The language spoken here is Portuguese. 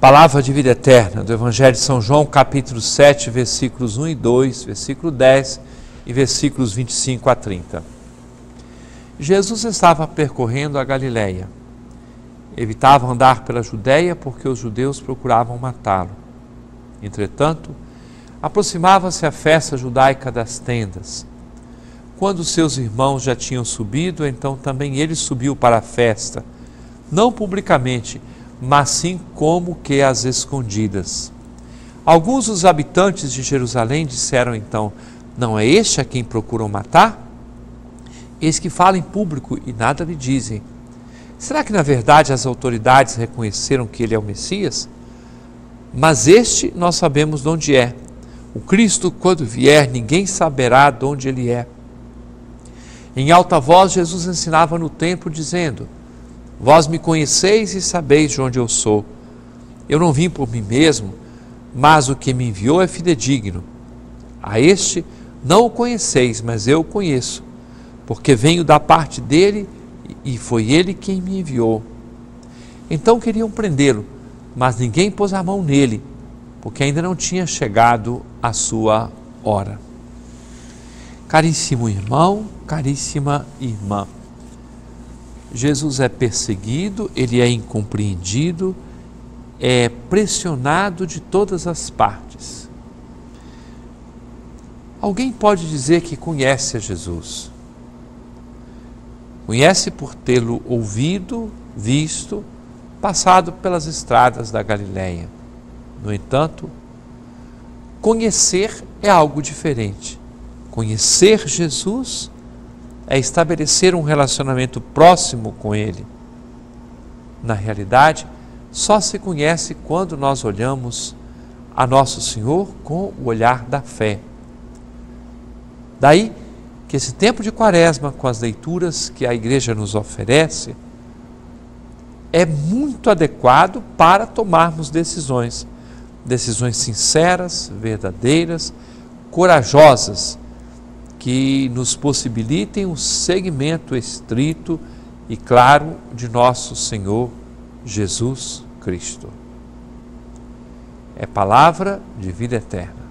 Palavra de vida eterna do Evangelho de São João, capítulo 7, versículos 1 e 2, versículo 10 e versículos 25 a 30. Jesus estava percorrendo a Galileia. Evitava andar pela Judéia porque os judeus procuravam matá-lo. Entretanto, aproximava-se a festa judaica das tendas. Quando seus irmãos já tinham subido, então também ele subiu para a festa, não publicamente, mas sim como que às escondidas. Alguns dos habitantes de Jerusalém disseram então: Não é este a quem procuram matar? Eis que fala em público e nada lhe dizem. Será que na verdade as autoridades reconheceram que ele é o Messias? Mas este nós sabemos de onde é. O Cristo, quando vier, ninguém saberá de onde ele é. Em alta voz, Jesus ensinava no templo, dizendo: Vós me conheceis e sabeis de onde eu sou. Eu não vim por mim mesmo, mas o que me enviou é fidedigno. A este não o conheceis, mas eu o conheço, porque venho da parte dele e foi ele quem me enviou. Então queriam prendê-lo, mas ninguém pôs a mão nele, porque ainda não tinha chegado a sua hora. Caríssimo irmão, caríssima irmã. Jesus é perseguido, ele é incompreendido, é pressionado de todas as partes. Alguém pode dizer que conhece a Jesus. Conhece por tê-lo ouvido, visto, passado pelas estradas da Galileia. No entanto, conhecer é algo diferente. Conhecer Jesus é estabelecer um relacionamento próximo com Ele. Na realidade, só se conhece quando nós olhamos a Nosso Senhor com o olhar da fé. Daí que esse tempo de quaresma, com as leituras que a igreja nos oferece, é muito adequado para tomarmos decisões. Decisões sinceras, verdadeiras, corajosas que nos possibilitem o segmento estrito e claro de nosso Senhor Jesus Cristo. É palavra de vida eterna.